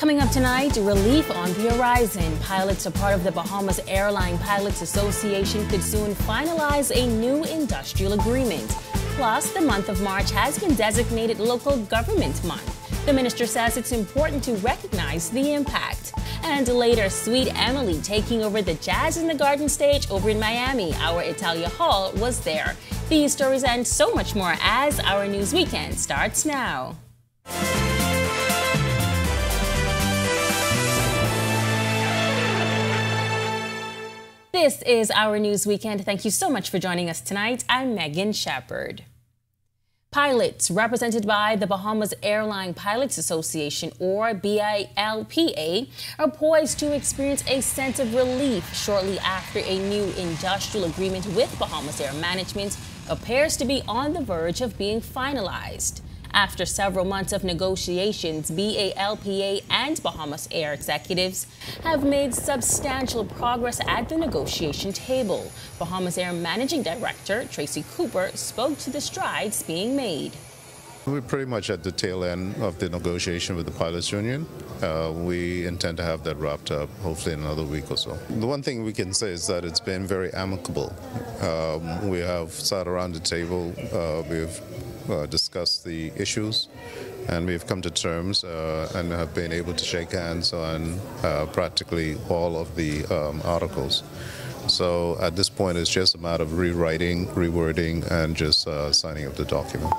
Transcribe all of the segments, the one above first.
Coming up tonight, relief on the horizon. Pilots, a part of the Bahamas Airline Pilots Association, could soon finalize a new industrial agreement. Plus, the month of March has been designated Local Government Month. The minister says it's important to recognize the impact. And later, Sweet Emily taking over the Jazz in the Garden stage over in Miami. Our Italia Hall was there. These stories and so much more as our news weekend starts now. This is our news weekend. Thank you so much for joining us tonight. I'm Megan Shepard. Pilots, represented by the Bahamas Airline Pilots Association, or BALPA, are poised to experience a sense of relief shortly after a new industrial agreement with Bahamasair Management appears to be on the verge of being finalized. After several months of negotiations, BALPA and Bahamasair executives have made substantial progress at the negotiation table. Bahamasair Managing Director Tracy Cooper spoke to the strides being made. We're pretty much at the tail end of the negotiation with the pilots union. Uh, we intend to have that wrapped up hopefully in another week or so. The one thing we can say is that it's been very amicable. Um, we have sat around the table, uh, we've uh, discussed the issues, and we've come to terms uh, and have been able to shake hands on uh, practically all of the um, articles. So at this point, it's just a matter of rewriting, rewording, and just uh, signing up the document.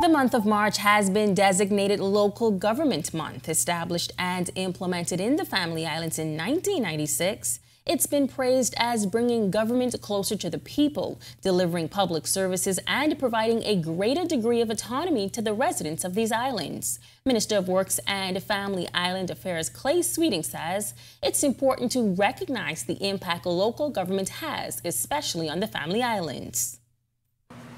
The month of March has been designated Local Government Month, established and implemented in the Family Islands in 1996. It's been praised as bringing government closer to the people, delivering public services, and providing a greater degree of autonomy to the residents of these islands. Minister of Works and Family Island Affairs Clay Sweeting says it's important to recognize the impact local government has, especially on the Family Islands.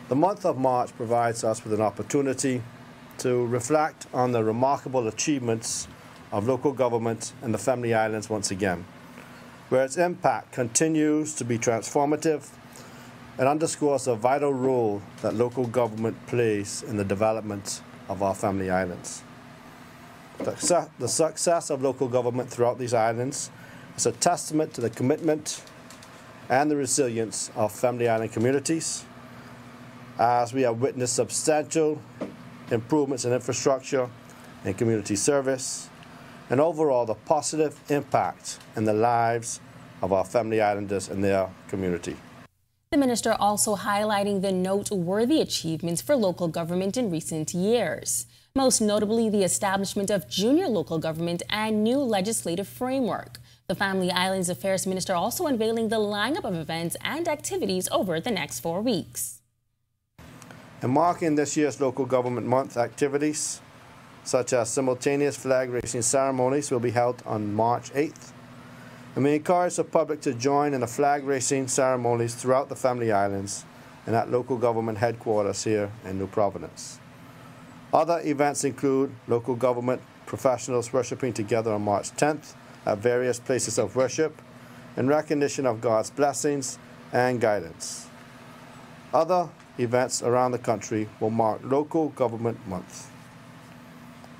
The month of March provides us with an opportunity to reflect on the remarkable achievements of local government in the Family Islands once again where its impact continues to be transformative and underscores the vital role that local government plays in the development of our family islands. The success of local government throughout these islands is a testament to the commitment and the resilience of family island communities as we have witnessed substantial improvements in infrastructure and community service, and overall the positive impact in the lives of our family islanders and their community. The minister also highlighting the noteworthy achievements for local government in recent years, most notably the establishment of junior local government and new legislative framework. The Family Islands Affairs Minister also unveiling the lineup of events and activities over the next four weeks. And marking this year's Local Government Month activities, such as simultaneous flag raising ceremonies will be held on March 8th. And we encourage the public to join in the flag raising ceremonies throughout the Family Islands and at local government headquarters here in New Providence. Other events include local government professionals worshiping together on March 10th at various places of worship in recognition of God's blessings and guidance. Other events around the country will mark Local Government Month.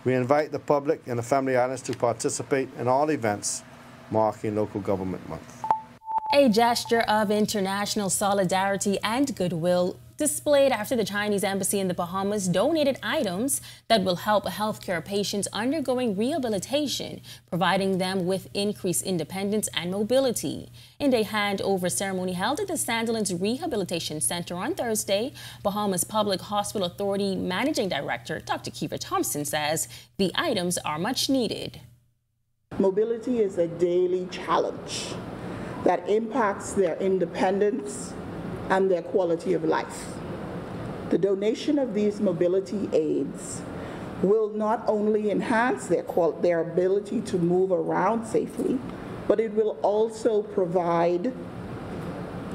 We invite the public and the Family Islands to participate in all events marking Local Government Month. A gesture of international solidarity and goodwill displayed after the Chinese embassy in the Bahamas donated items that will help healthcare patients undergoing rehabilitation, providing them with increased independence and mobility. In a handover ceremony held at the Sandilands Rehabilitation Center on Thursday, Bahamas Public Hospital Authority Managing Director Dr. Kiva Thompson says the items are much needed. Mobility is a daily challenge that impacts their independence, and their quality of life. The donation of these mobility aids will not only enhance their, their ability to move around safely, but it will also provide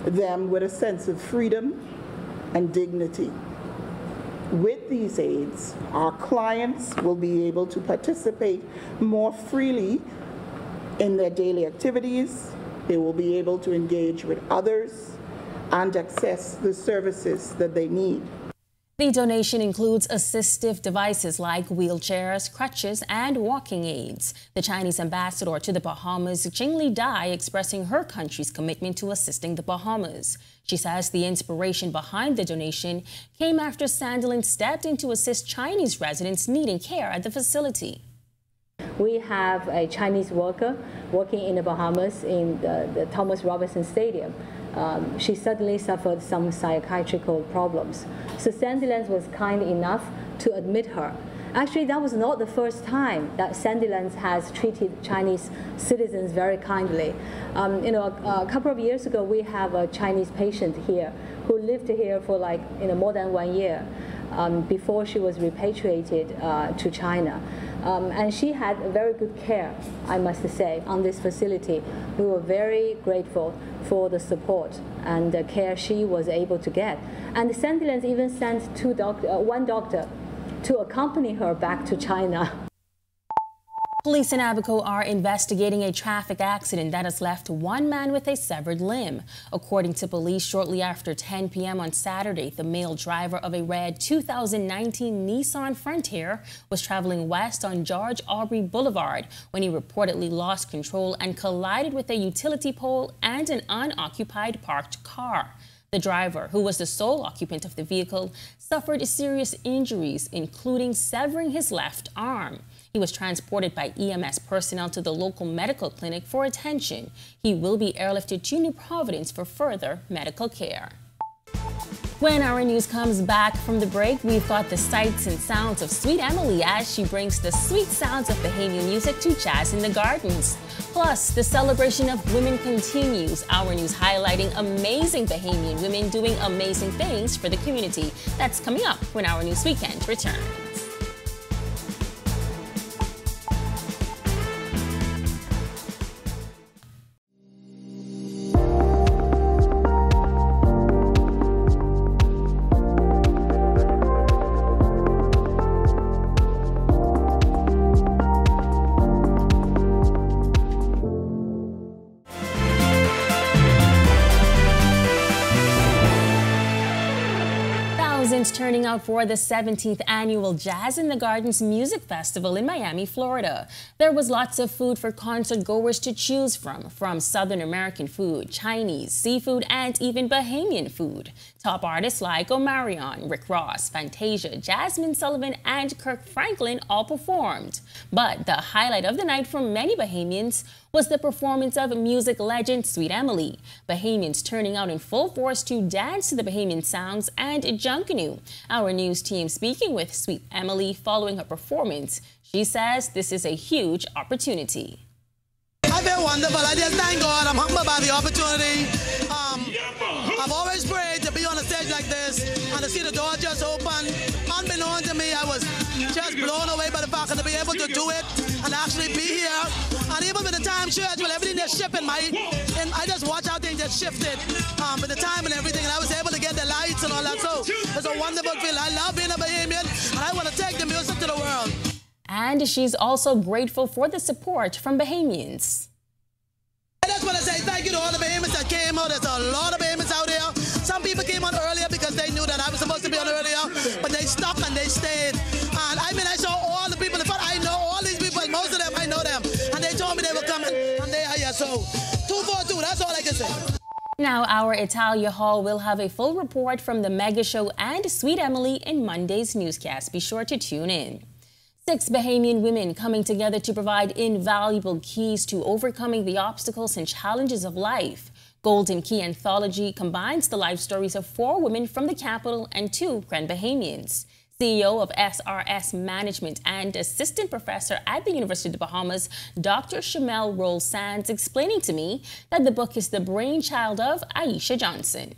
them with a sense of freedom and dignity. With these aids, our clients will be able to participate more freely in their daily activities. They will be able to engage with others and access the services that they need. The donation includes assistive devices like wheelchairs, crutches, and walking aids. The Chinese ambassador to the Bahamas, Qingli Dai, expressing her country's commitment to assisting the Bahamas. She says the inspiration behind the donation came after Sandilands stepped in to assist Chinese residents needing care at the facility. We have a Chinese worker working in the Bahamas in the, the Thomas Robinson Stadium um, she suddenly suffered some psychiatrical problems. So Sandilands was kind enough to admit her. Actually, that was not the first time that Sandilands has treated Chinese citizens very kindly. Um, you know, a, a, couple of years ago, we have a Chinese patient here who lived here for like you know more than one year um, before she was repatriated uh, to China. Um, and she had very good care, I must say, on this facility. We were very grateful for the support and the care she was able to get. And the Sandilands even sent two doc uh, one doctor to accompany her back to China. Police in Abaco are investigating a traffic accident that has left one man with a severed limb. According to police, shortly after 10 p.m. on Saturday, the male driver of a red 2019 Nissan Frontier was traveling west on George Aubrey Boulevard when he reportedly lost control and collided with a utility pole and an unoccupied parked car. The driver, who was the sole occupant of the vehicle, suffered serious injuries, including severing his left arm. He was transported by EMS personnel to the local medical clinic for attention. He will be airlifted to New Providence for further medical care. When our news comes back from the break, we've got the sights and sounds of Sweet Emily as she brings the sweet sounds of Bahamian music to Jazz in the Gardens. Plus, the celebration of women continues. Our news highlighting amazing Bahamian women doing amazing things for the community. That's coming up when our news weekend returns. For the 17th annual Jazz in the Gardens Music Festival in Miami, Florida. There was lots of food for concert goers to choose from, from Southern American food, Chinese, seafood, and even Bahamian food. Top artists like Omarion, Rick Ross, Fantasia, Jazmine Sullivan, and Kirk Franklin all performed. But the highlight of the night for many Bahamians was the performance of music legend Sweet Emily. Bahamians turning out in full force to dance to the Bahamian sounds and Junkanoo. Our news team speaking with Sweet Emily following her performance. She says this is a huge opportunity. I feel wonderful. I just thank God. I'm humbled by the opportunity. Um, I've always prayed to be on a stage like this and to see the door just open. Unbeknown to me, I was just blown away by the fact that to be able to do it and actually be here. And even with the time church, well, everything just shifting, my, and I just watch how things just shifted um, with the time and everything, and I was able to get the lights and all that. So it's a wonderful feeling. I love being a Bahamian, and I want to take the music to the world. And she's also grateful for the support from Bahamians. I just want to say thank you to all the Bahamians that came out. There's a lot of Bahamians out there. Some people came on earlier because they knew that I was supposed to be on earlier, but they stuck and they stayed. Say. Now, our Italia Hall will have a full report from the Mega Show and Sweet Emily in Monday's newscast. Be sure to tune in. Six Bahamian women coming together to provide invaluable keys to overcoming the obstacles and challenges of life. Golden Key Anthology combines the life stories of four women from the capital and two Grand Bahamians. CEO of SRS Management and Assistant Professor at the University of the Bahamas, Dr. Shamel Roll Sands, explaining to me that the book is the brainchild of Aisha Johnson.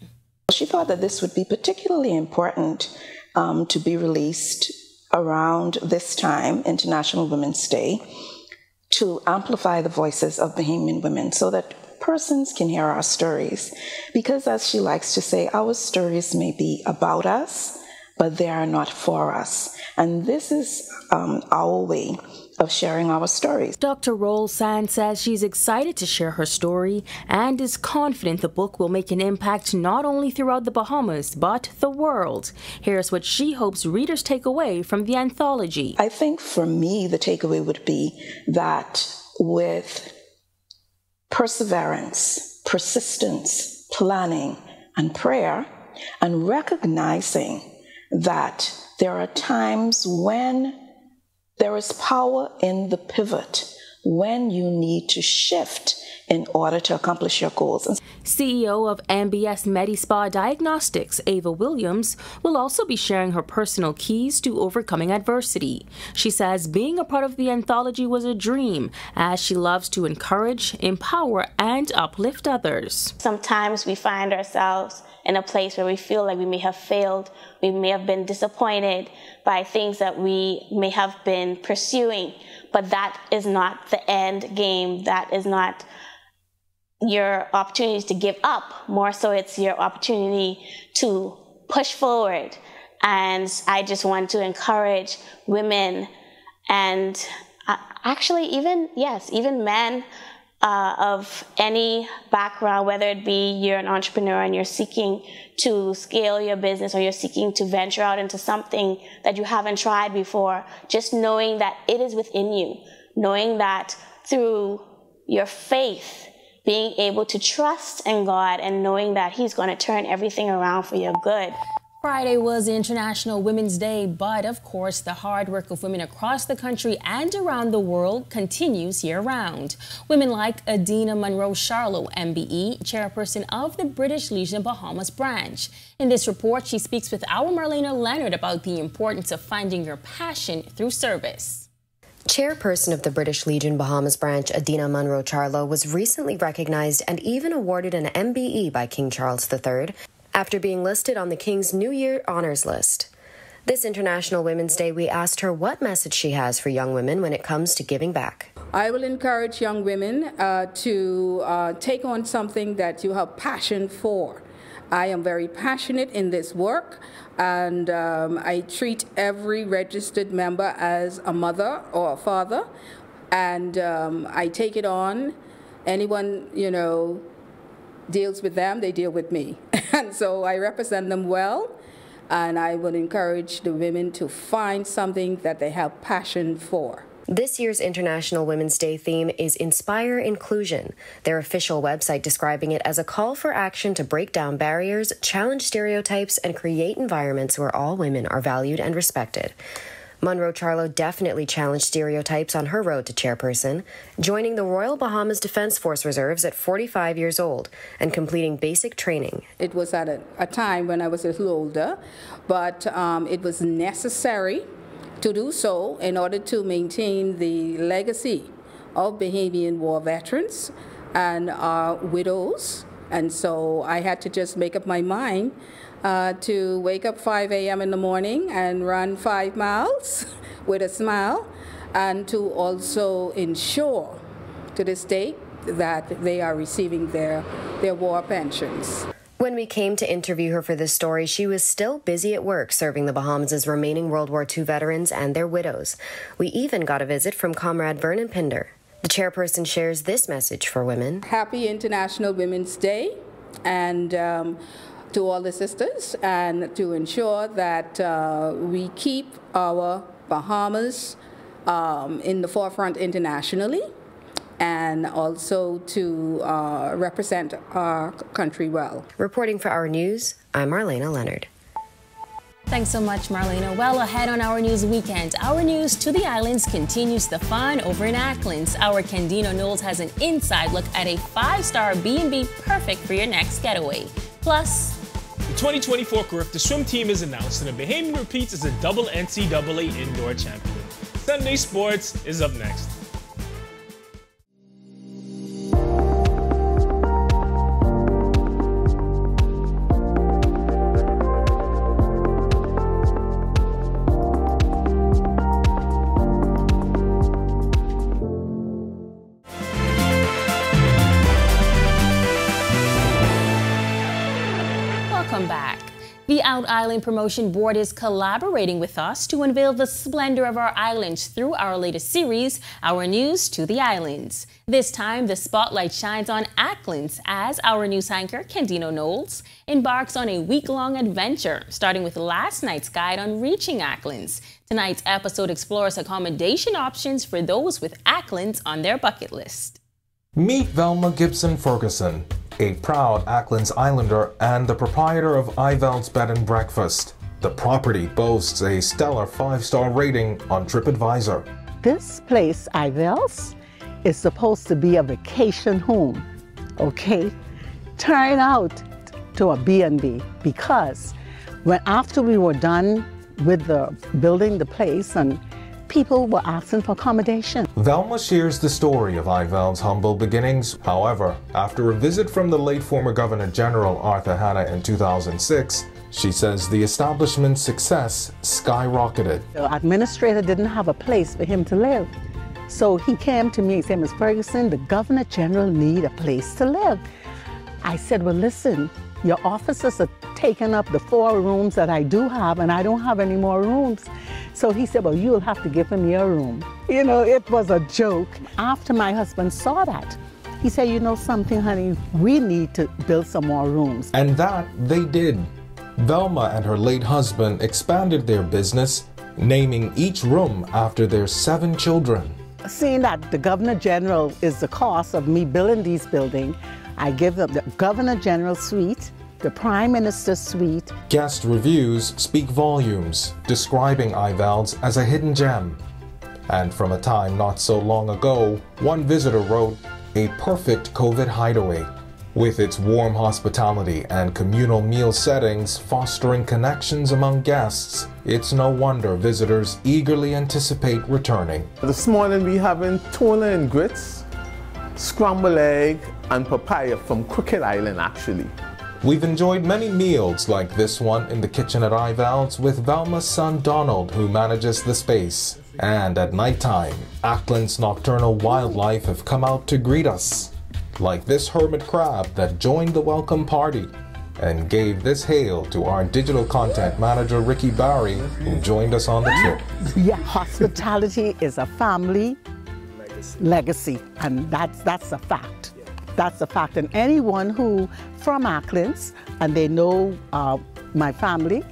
She thought that this would be particularly important um, to be released around this time, International Women's Day, to amplify the voices of Bahamian women so that persons can hear our stories. Because, as she likes to say, our stories may be about us, but they are not for us. And this is um, our way of sharing our stories. Dr. Roll Sand says she's excited to share her story and is confident the book will make an impact not only throughout the Bahamas, but the world. Here's what she hopes readers take away from the anthology. I think for me, the takeaway would be that with perseverance, persistence, planning, and prayer, and recognizing that there are times when there is power in the pivot when you need to shift in order to accomplish your goals. CEO of MBS MediSpa Diagnostics, Ava Williams, will also be sharing her personal keys to overcoming adversity. She says being a part of the anthology was a dream, as she loves to encourage, empower, and uplift others. Sometimes we find ourselves in a place where we feel like we may have failed, we may have been disappointed by things that we may have been pursuing, but that is not the end game. That is not your opportunity to give up. More so, it's your opportunity to push forward. And I just want to encourage women and uh, actually even, yes, even men uh, of any background, whether it be you're an entrepreneur and you're seeking to scale your business or you're seeking to venture out into something that you haven't tried before, just knowing that it is within you, knowing that through your faith, being able to trust in God and knowing that He's going to turn everything around for your good. Friday was International Women's Day, but of course, the hard work of women across the country and around the world continues year round. Women like Adina Monroe Charlo, MBE, chairperson of the British Legion Bahamas branch. In this report, she speaks with our Marlena Leonard about the importance of finding your passion through service. Chairperson of the British Legion Bahamas branch, Adina Monroe Charlo, was recently recognized and even awarded an MBE by King Charles III after being listed on the King's New Year Honours List. This International Women's Day, we asked her what message she has for young women when it comes to giving back. I will encourage young women uh, to uh, take on something that you have passion for. I am very passionate in this work, and um, I treat every registered member as a mother or a father, and um, I take it on. Anyone, you know, deals with them, they deal with me. And so I represent them well, and I would encourage the women to find something that they have passion for. This year's International Women's Day theme is Inspire Inclusion, their official website describing it as a call for action to break down barriers, challenge stereotypes, and create environments where all women are valued and respected. Monroe Charlo definitely challenged stereotypes on her road to chairperson, joining the Royal Bahamas Defense Force Reserves at 45 years old and completing basic training. It was at a, a time when I was a little older, but um, it was necessary to do so in order to maintain the legacy of Bahamian war veterans and our widows. And so I had to just make up my mind uh, to wake up 5 a.m. in the morning and run five miles with a smile, and to also ensure to the state that they are receiving their, their war pensions. When we came to interview her for this story, she was still busy at work serving the Bahamas' remaining World War II veterans and their widows. We even got a visit from Comrade Vernon Pinder. The chairperson shares this message for women Happy International Women's Day, and um, to all the sisters and to ensure that uh, we keep our Bahamas um, in the forefront internationally and also to uh, represent our country well. Reporting for Our News, I'm Marlena Leonard. Thanks so much, Marlena. Well, ahead on Our News Weekend, Our News to the Islands continues the fun over in Acklins. Our Candino Knowles has an inside look at a five-star B&B perfect for your next getaway. Plus, the 2024 Carifta swim team is announced and the Bahamian repeats as a double NCAA indoor champion. Sunday Sports is up next. The Out Island Promotion Board is collaborating with us to unveil the splendor of our islands through our latest series, Our News to the Islands. This time, the spotlight shines on Acklins as our news anchor, Candino Knowles, embarks on a week-long adventure, starting with last night's guide on reaching Acklins. Tonight's episode explores accommodation options for those with Acklins on their bucket list. Meet Velma Gibson Ferguson, a proud Acklins Islander and the proprietor of Ivel's Bed and Breakfast. The property boasts a stellar five-star rating on TripAdvisor. This place, Ivel's, is supposed to be a vacation home, okay? Turn out to a B&B because when after we were done with the building the place and people were asking for accommodation. Velma shares the story of Ivel's humble beginnings. However, after a visit from the late former Governor General Arthur Hanna in 2006, she says the establishment's success skyrocketed. The administrator didn't have a place for him to live. So he came to me and said, Ms. Ferguson, the Governor General need a place to live. I said, well, listen, your officers are taking up the four rooms that I do have, and I don't have any more rooms. So he said, Well, you'll have to give him your room. You know, it was a joke. After my husband saw that, he said, You know something, honey, we need to build some more rooms. And that they did. Velma and her late husband expanded their business, naming each room after their seven children. Seeing that the Governor General is the cost of me building these buildings, I give them the Governor General Suite, the Prime Minister's suite. Guest reviews speak volumes, describing Ivel's as a hidden gem. And from a time not so long ago, one visitor wrote, a perfect COVID hideaway. With its warm hospitality and communal meal settings fostering connections among guests, it's no wonder visitors eagerly anticipate returning. This morning we having tuna and grits, scrambled egg, and papaya from Crooked Island actually. We've enjoyed many meals like this one in the kitchen at Ivel's with Velma's son Donald, who manages the space. And at nighttime, Acklins' nocturnal wildlife have come out to greet us, like this hermit crab that joined the welcome party and gave this hail to our digital content manager Ricky Barry, who joined us on the trip. Yeah, hospitality is a family legacy, and that's that's a fact. That's a fact. And anyone who from Acklins and they know uh, my family,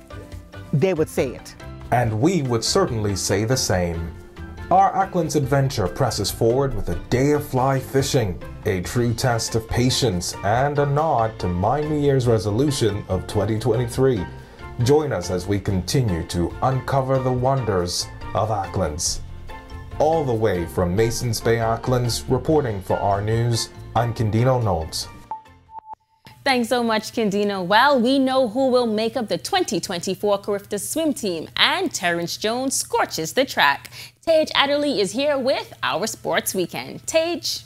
they would say it. And we would certainly say the same. Our Acklins adventure presses forward with a day of fly fishing, a true test of patience, and a nod to my New Year's resolution of 2023. Join us as we continue to uncover the wonders of Acklins. All the way from Masons Bay Acklins, reporting for our news, I'm Candino Knowles. Thanks so much, Candino. Well, we know who will make up the 2024 Carifta swim team, and Terrence Jones scorches the track. Tage Adderley is here with our Sports Weekend. Tage.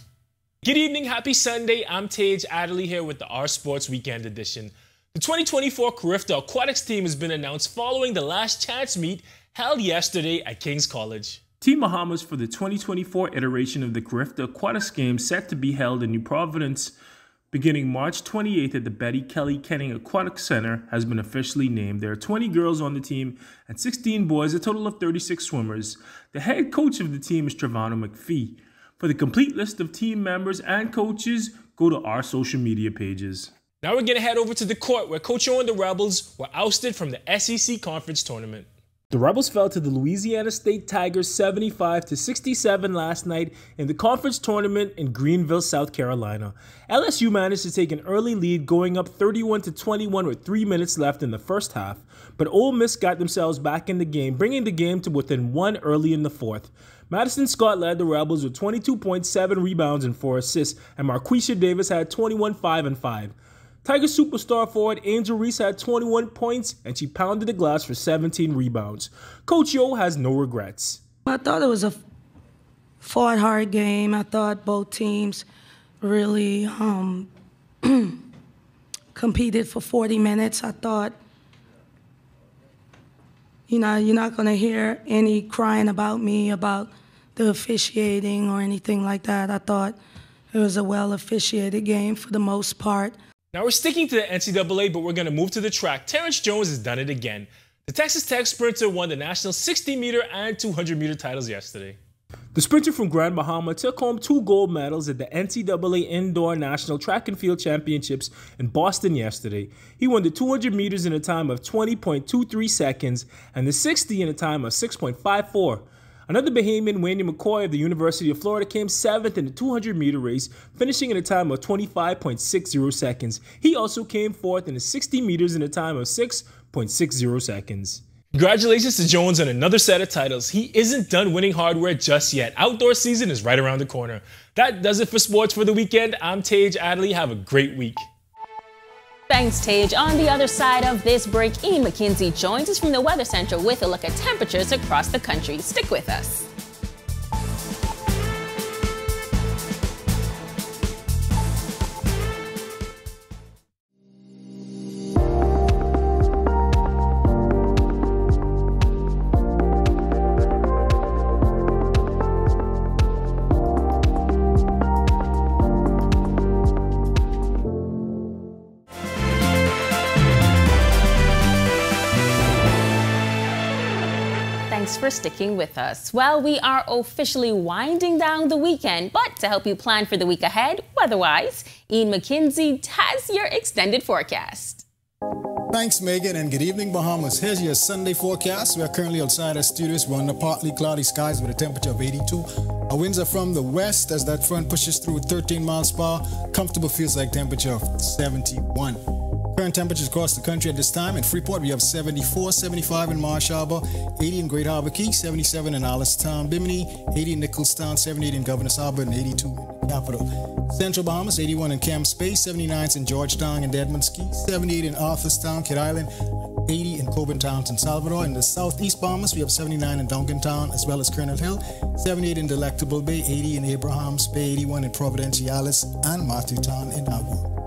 Good evening, happy Sunday. I'm Tage Adderley here with the Our Sports Weekend edition. The 2024 Carifta Aquatics team has been announced following the last chance meet held yesterday at King's College. Team Bahamas for the 2024 iteration of the Carifta Aquatics Games set to be held in New Providence beginning March 28th at the Betty Kelly Kenning Aquatic Center has been officially named. There are 20 girls on the team and 16 boys, a total of 36 swimmers. The head coach of the team is Trevano McPhee. For the complete list of team members and coaches, go to our social media pages. Now we're going to head over to the court where Coach Yo and the Rebels were ousted from the SEC Conference Tournament. The Rebels fell to the Louisiana State Tigers 75 to 67 last night in the conference tournament in Greenville, South Carolina. LSU managed to take an early lead going up 31 to 21 with 3 minutes left in the first half, but Ole Miss got themselves back in the game, bringing the game to within 1 early in the fourth. Madison Scott led the Rebels with 22.7 rebounds and 4 assists, and Marquesha Davis had 21 5 and 5. Tiger superstar forward Angel Reese had 21 points and she pounded the glass for 17 rebounds. Coach Yo has no regrets. I thought it was a fought hard game. I thought both teams really um, competed for 40 minutes. I thought, you know, you're not going to hear any crying about me about the officiating or anything like that. I thought it was a well officiated game for the most part. Now we're sticking to the NCAA, but we're going to move to the track. Terrence Jones has done it again. The Texas Tech sprinter won the national 60 meter and 200 meter titles yesterday. The sprinter from Grand Bahama took home two gold medals at the NCAA Indoor National Track and Field Championships in Boston yesterday. He won the 200 meters in a time of 20.23 seconds and the 60 in a time of 6.54. Another Bahamian, Wanya McCoy of the University of Florida, came seventh in the 200 meter race, finishing in a time of 25.60 seconds. He also came fourth in the 60 meters in a time of 6.60 seconds. Congratulations to Jones on another set of titles. He isn't done winning hardware just yet. Outdoor season is right around the corner. That does it for sports for the weekend. I'm Tage Adderley. Have a great week. Thanks, Tage. On the other side of this break, Ian McKenzie joins us from the Weather Center with a look at temperatures across the country. Stick with us. For sticking with us. Well, we are officially winding down the weekend, but to help you plan for the week ahead, weather-wise, Ian McKenzie has your extended forecast. Thanks, Megan, and good evening, Bahamas. Here's your Sunday forecast. We are currently outside our studios. We're under partly cloudy skies with a temperature of 82. Our winds are from the west as that front pushes through 13 miles per hour. Comfortable feels like temperature of 71. Current temperatures across the country at this time. In Freeport, we have 74, 75 in Marsh Harbor, 80 in Great Harbor Cay, 77 in Allenstown, Bimini, 80 in Nicholstown, 78 in Governor's Harbor, and 82 in capital. Central Bahamas, 81 in Camp Space, 79 in Georgetown and Deadman's Cay, 78 in Arthurstown, Cat Island, 80 in Cockburn Town, San Salvador. In the southeast Bahamas, we have 79 in Duncantown as well as Colonel Hill, 78 in Delectable Bay, 80 in Abrahams Bay, 81 in Providenciales, and Matthewtown Inagua.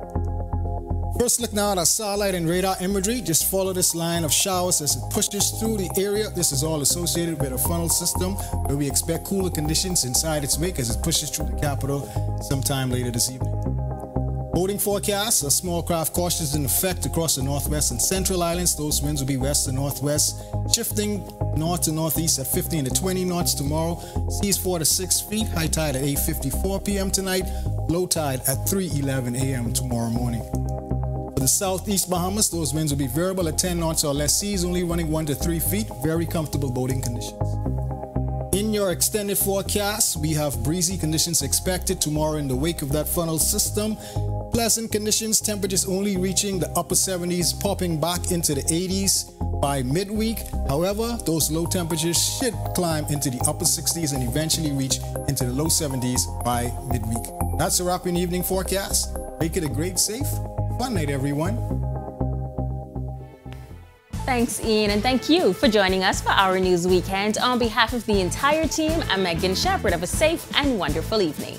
First look now at our satellite and radar imagery. Just follow this line of showers as it pushes through the area. This is all associated with a frontal system where we expect cooler conditions inside its wake as it pushes through the capital sometime later this evening. Boating forecasts, a small craft caution is in effect across the northwest and central islands. Those winds will be west to northwest, shifting north to northeast at 15 to 20 knots tomorrow. Seas 4 to 6 feet, high tide at 8.54 p.m. tonight, low tide at 3.11 a.m. tomorrow morning the southeast Bahamas, those winds will be variable at 10 knots or less. Seas only running 1 to 3 feet. Very comfortable boating conditions. In your extended forecast, we have breezy conditions expected tomorrow in the wake of that frontal system. Pleasant conditions, temperatures only reaching the upper 70s, popping back into the 80s by midweek. However, those low temperatures should climb into the upper 60s and eventually reach into the low 70s by midweek. That's a wrap in evening forecast. Make it a great, safe, Fun night, everyone. Thanks, Ian, and thank you for joining us for our news weekend. On behalf of the entire team, I'm Megan Shepard. Have a safe and wonderful evening.